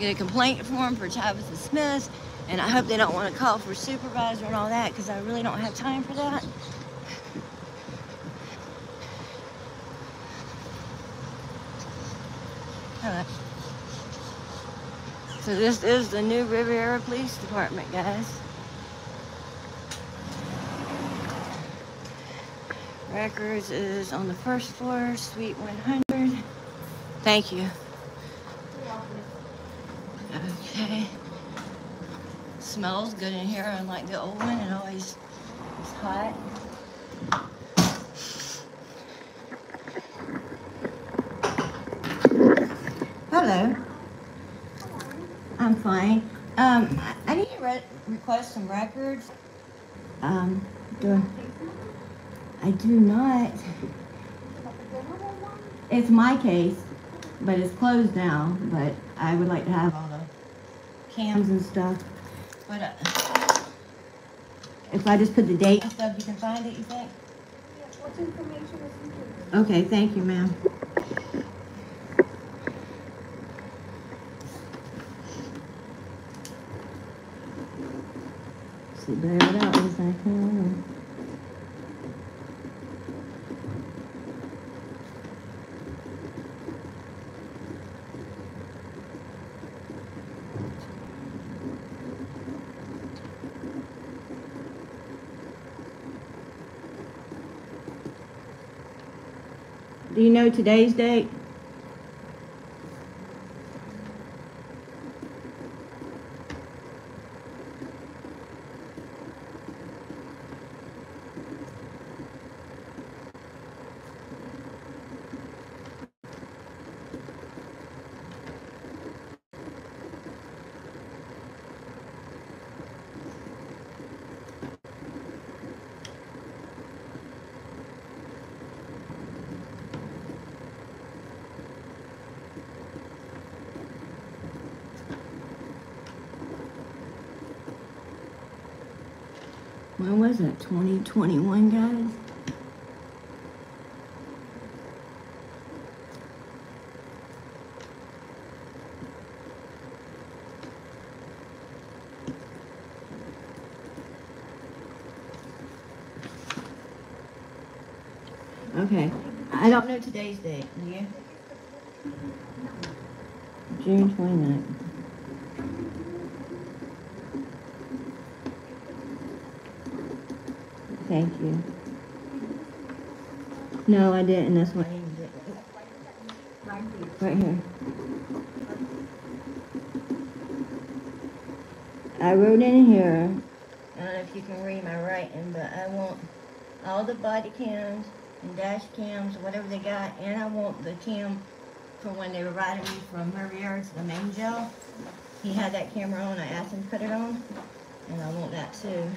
get a complaint form for Tabitha Smith, and I hope they don't want to call for supervisor and all that because I really don't have time for that. So this is the new Riviera Police Department, guys. Records is on the first floor, suite 100. Thank you. Okay. Smells good in here, unlike the old one. It always is hot. Hello. I'm fine. Um, I- need to re- request some records. Um, do I, I do not. It's my case, but it's closed now, but I would like to have cams and stuff. But, uh, if I just put the date and stuff, you can find it, you think? What information is included? Okay, thank you, ma'am. See, bear it out as I can. Do you know today's date? When was that? 2021, guys? Okay. I don't know today's date. Do you? June 29th. Thank you. No, I didn't. That's why I needed it. Right here. I wrote in here, I don't know if you can read my writing, but I want all the body cams and dash cams, whatever they got, and I want the cam for when they were riding me from Riviera to the main jail. He had that camera on, I asked him to put it on, and I want that too.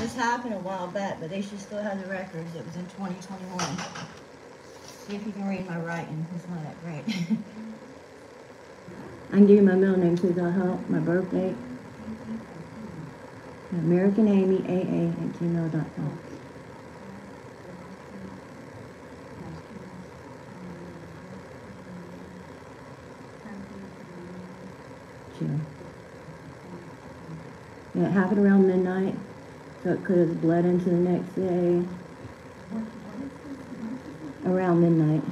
This happened a while back, but they should still have the records. It was in 2021. See if you can read my writing. It's not that great. I can give you my middle name too. That'll help. My birth date. American Amy AA at gmail.com. Yeah, it happened around midnight, so it could have bled into the next day. Around midnight.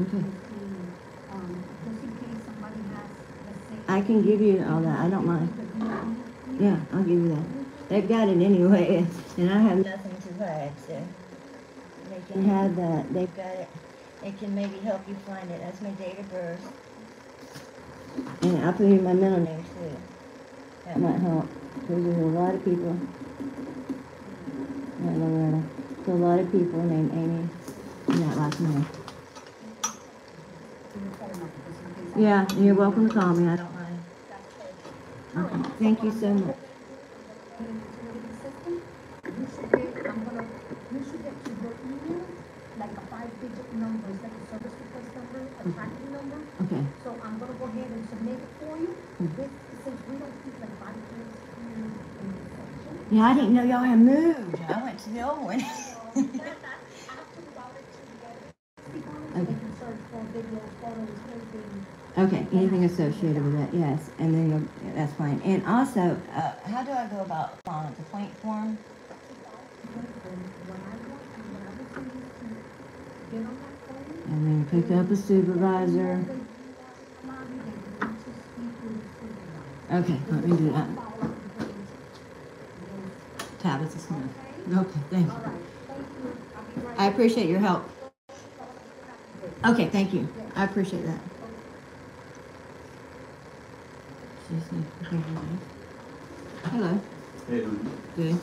okay. Just in case somebody has. I can give you all that. I don't mind. Yeah, I'll give you that. They've got it anyway, and I have nothing to hide, so they can have that. They've got it. They can maybe help you find it. That's my date of birth. And I'll put in my middle name too. That might help. Because there's a lot of people. Yeah, Loretta. There's a lot of people named Amy in that last name. Yeah, you're welcome to call me. I don't mind. Okay, thank you so much. You should get, I'm gonna, you should get to your email, like a five-digit number, it's like a service request number, a tracking number. Okay. So I'm gonna go ahead and submit it for you. This, since we don't keep like body cams here in the section. Yeah, I didn't know y'all had moved. I went to the old one. So that, that's after we got it together. they Okay. can search for videos, photos, anything. Okay, anything associated with that, yes, and then you'll, that's fine. And also, uh, how do I go about filing a complaint form? When I want, when I would say is to get on that phone. And then pick up a supervisor. Okay, let me do that. Tabitha Smith. Okay, thank you. All right, thank you. I'll be right I appreciate your help. Okay, thank you. I appreciate that. She's in- okay, nice. Hello, Hey, good.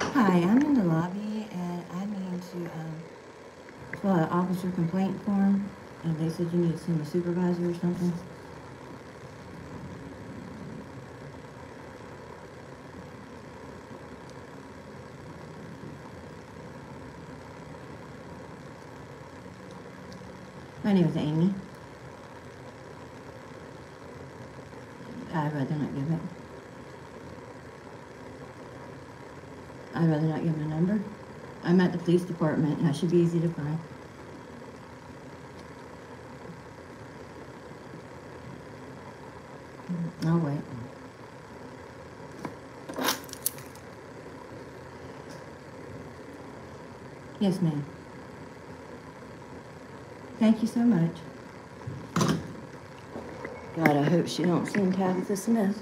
Hi, I'm in the lobby and I need to, um, fill out an officer complaint form. And they said you need to send a supervisor or something. My name is Amy. I'd rather not give it. I'd rather not give my number. I'm at the police department and I should be easy to find. I'll wait. Yes, ma'am. Thank you so much. God, I hope she don't send Tabitha Smith.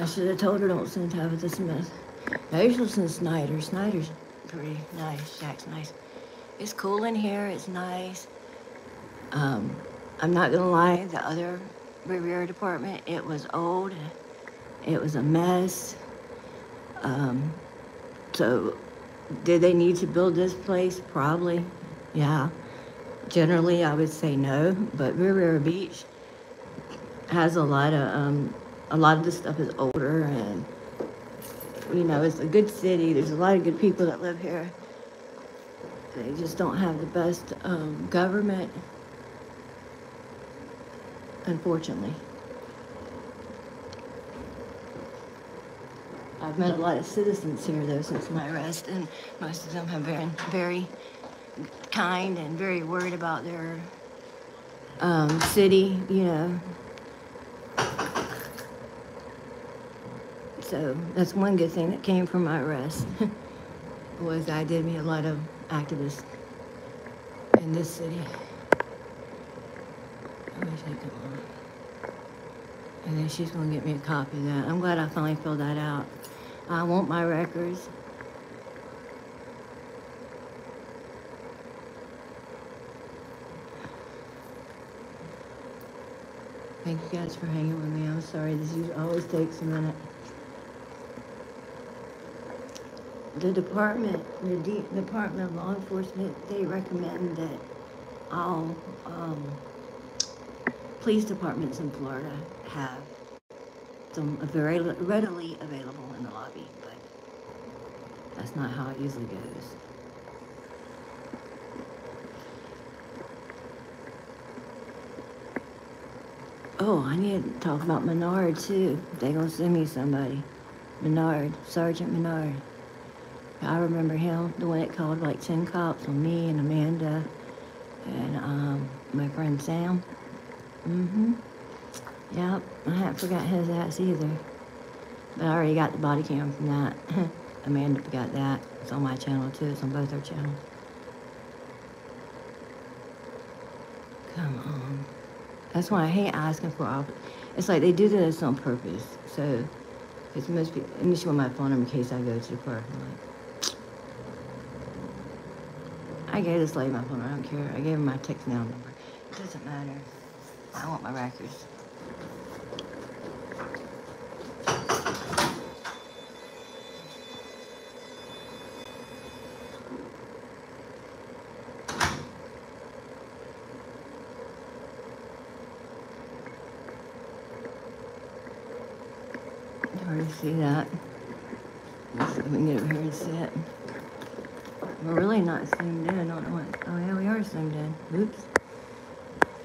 I should have told her don't send Tabitha Smith. Maybe she'll send Snyder. Snyder's pretty nice. Jack's nice. It's cool in here. It's nice. Um, I'm not gonna lie. The other Riviera department, it was old. It was a mess. Um, so, did they need to build this place? Probably. Yeah. Generally, I would say no, but Riviera Beach has a lot of um, a lot of this stuff is older, and you know it's a good city. There's a lot of good people that live here. They just don't have the best um, government, unfortunately. I've met a lot of citizens here though since my arrest, and most of them have been very kind and very worried about their um, city, you know. So that's one good thing that came from my arrest was I did meet a lot of activists in this city. And then she's gonna get me a copy of that. I'm glad I finally filled that out. I want my records. Thank you guys for hanging with me. I'm sorry, this always takes a minute. The department, the D- Department of Law Enforcement, they recommend that all, um, police departments in Florida have them very readily available in the lobby, but that's not how it usually goes. Oh, I need to talk about Menard too. They gonna send me somebody. Menard, Sergeant Menard. I remember him, the one that called like ten cops on me and Amanda and um, my friend Sam. Mm-hmm. Yep, I haven't forgot his ass either. But I already got the body cam from that. Amanda got that. It's on my channel too. It's on both our channels. Come on. That's why I hate asking for off. It's like they do this on purpose. So, because most people, let me show my phone number in case I go to the parking lot. I gave this lady my phone number. I don't care. I gave her my text now number. It doesn't matter. I want my records. See that. Let's see if we can get over here and see it. We're really not zoomed in. I don't know what. Oh, yeah, we are zoomed in. Oops.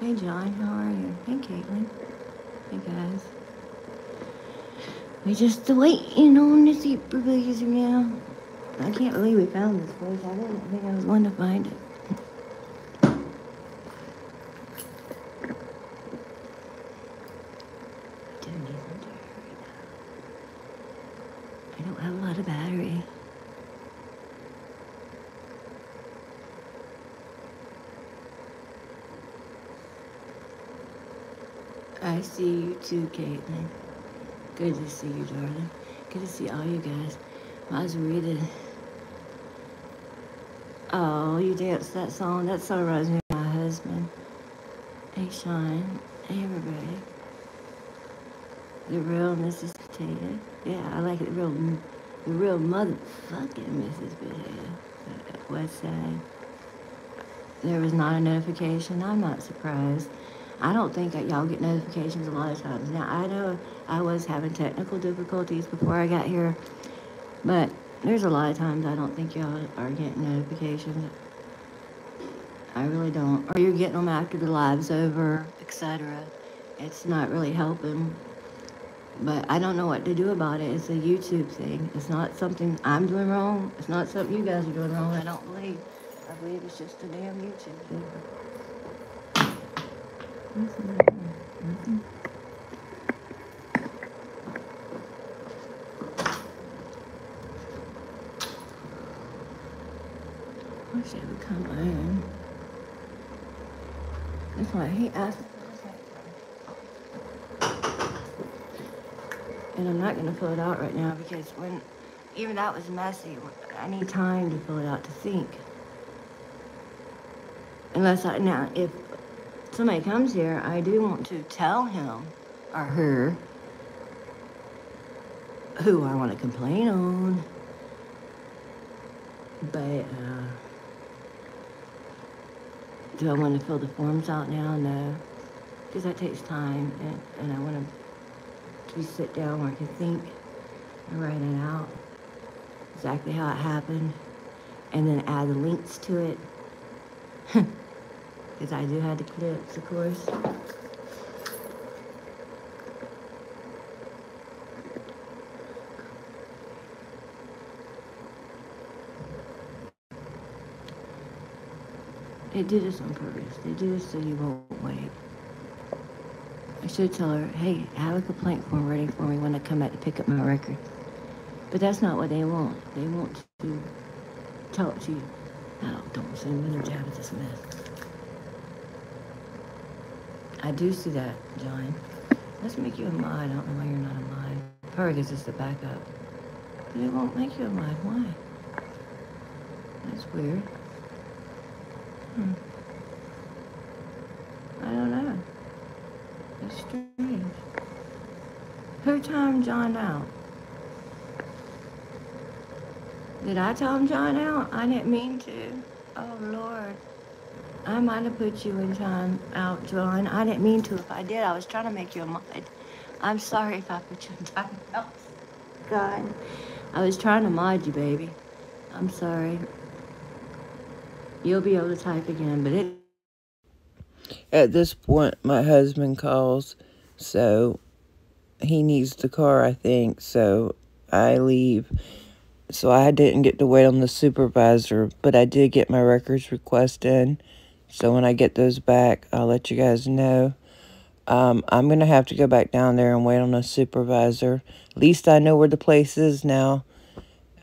Hey, John. How are you? Hey, Caitlin. Hey, guys. We just waiting on the super supervisor now. I can't believe we found this place. I didn't think I was going to find it. Do need some battery now. I don't have a lot of battery. I see you too, Caitlin. Good to see you, darling. Good to see all you guys. I was reading. Oh, you danced that song. That song reminds me of my husband. Hey, Sean. Hey, everybody. The real Mrs. Potato. Yeah, I like it. The real, the real motherfucking Mrs. Potato. West Side. There was not a notification. I'm not surprised. I don't think that y'all get notifications a lot of times. Now, I know I was having technical difficulties before I got here, but there's a lot of times I don't think y'all are getting notifications. I really don't. Or you're getting them after the live's over, etc. It's not really helping. But I don't know what to do about it. It's a YouTube thing. It's not something I'm doing wrong. It's not something you guys are doing wrong. I don't believe. I believe it's just a damn YouTube thing. Wish would come in. That's why he asked. And I'm not gonna fill it out right now because when, even that was messy. I need time to fill it out to think. Unless I, now, if somebody comes here, I do want to tell him or her who I want to complain on. But, uh, do I want to fill the forms out now? No. Because that takes time, and, and I want to just sit down where I can think and write it out. Exactly how it happened. And then add the links to it. Because I do have the clips, of course. They do this on purpose. They do this so you won't wait. I should tell her, hey, have a complaint form ready for me when I come back to pick up my record. But that's not what they want. They want to talk to you. No, don't send me no this Smith. I do see that, John. Let's make you a mod. I don't know why you're not a mod. Probably because it's the backup. But it won't make you a mod. Why? That's weird. Hmm. I don't know. It's strange. Who timed John out? Did I time John out? I didn't mean to. Oh, Lord. I might have put you in time out, John. I didn't mean to. If I did, I was trying to make you a mod. I'm sorry if I put you in time out. God. I was trying to mod you, baby. I'm sorry. You'll be able to type again, but it. At this point, my husband calls, so he needs the car, I think. So I leave. So I didn't get to wait on the supervisor, but I did get my records request in. So when I get those back, I'll let you guys know. Um, I'm going to have to go back down there and wait on a supervisor. At least I know where the place is now.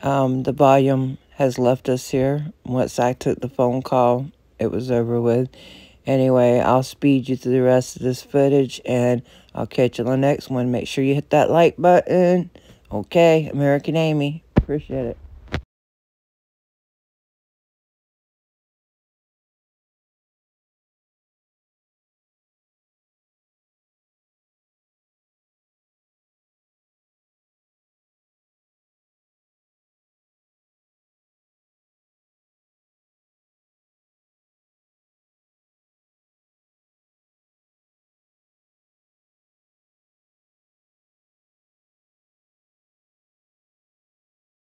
Um, the volume has left us here. Once I took the phone call, it was over with. Anyway, I'll speed you through the rest of this footage, and I'll catch you on the next one. Make sure you hit that like button. Okay, American Amy. Appreciate it.